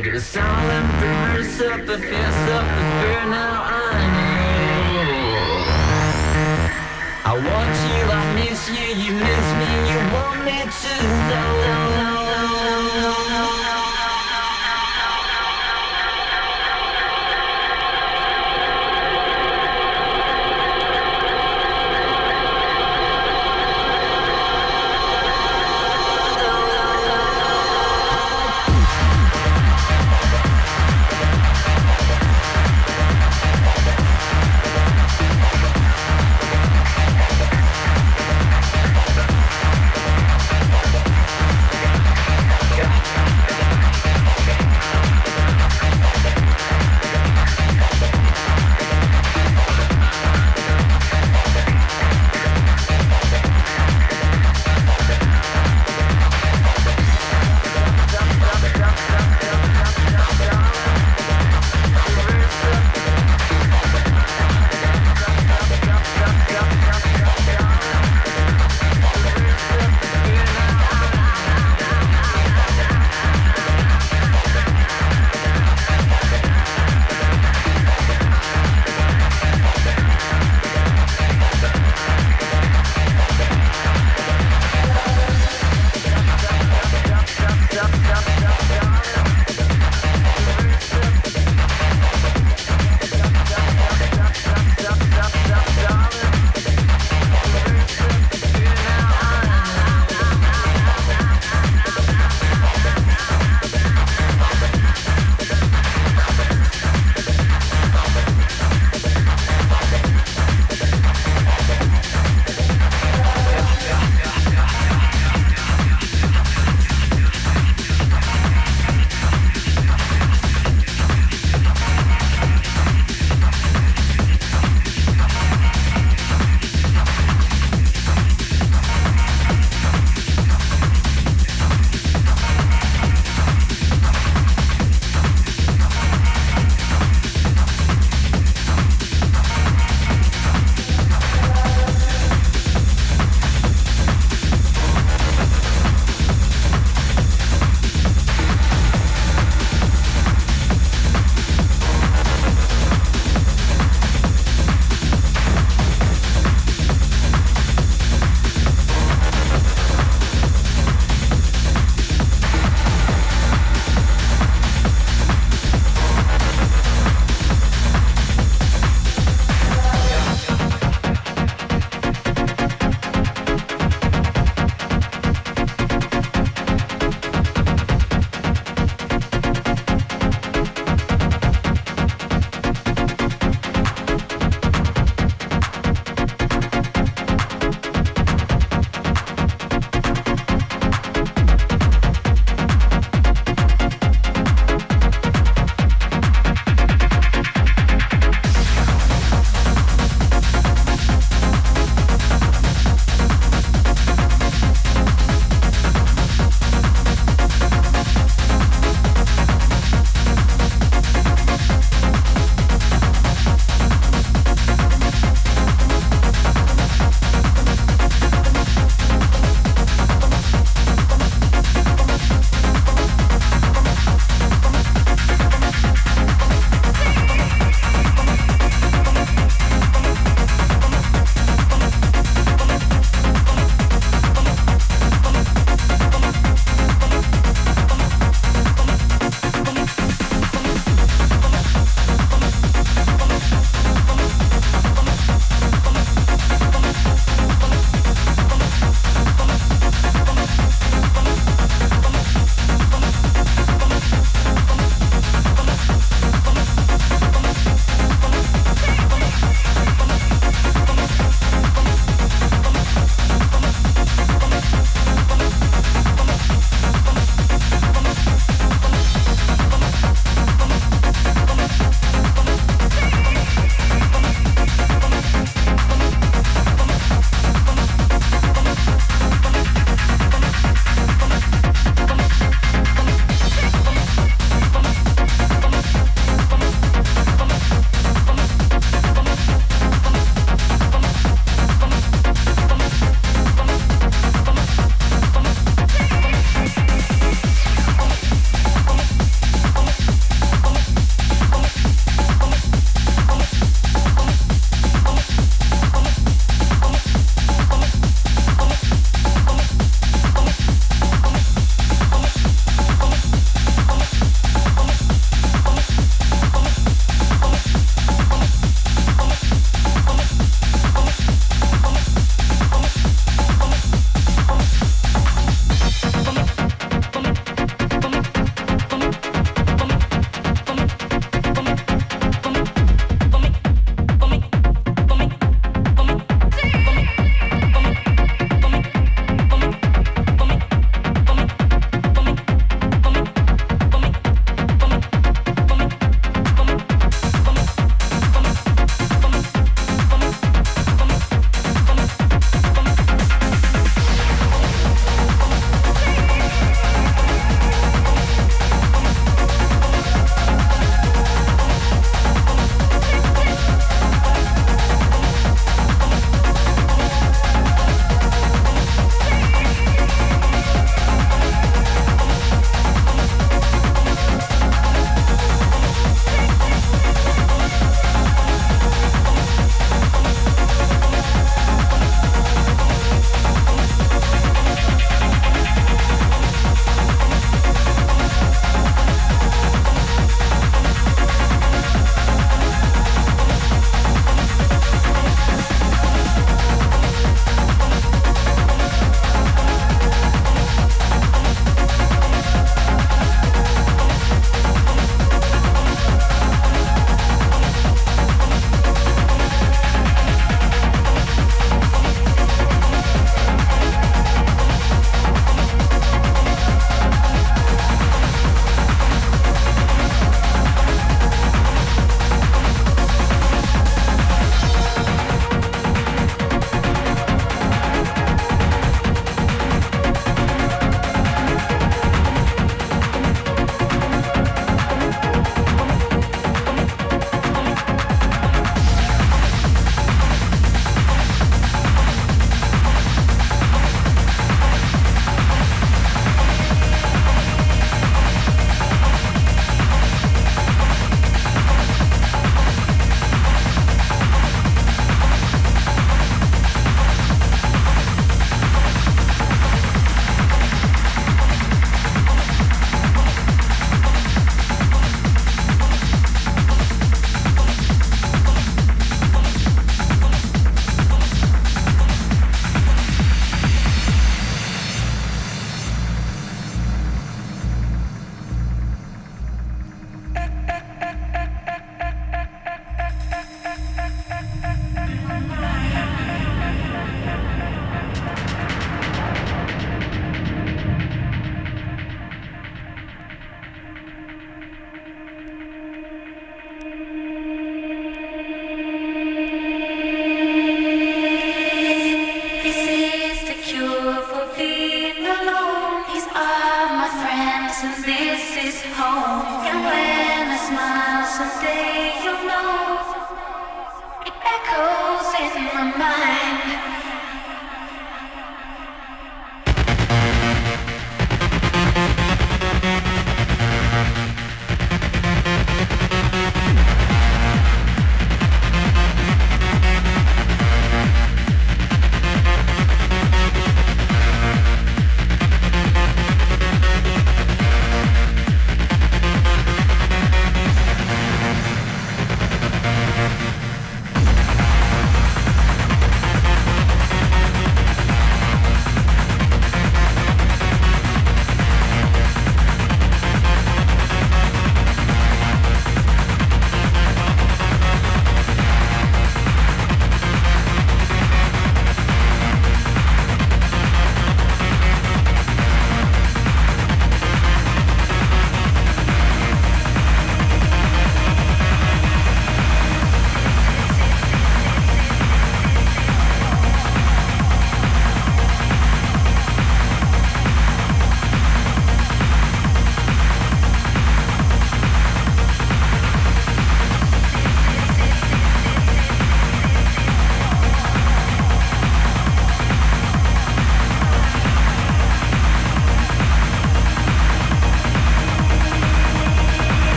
Haters all up and mess up and fess up and fear now I know I want you, I miss you, you miss me, you want me to know, know, know, know.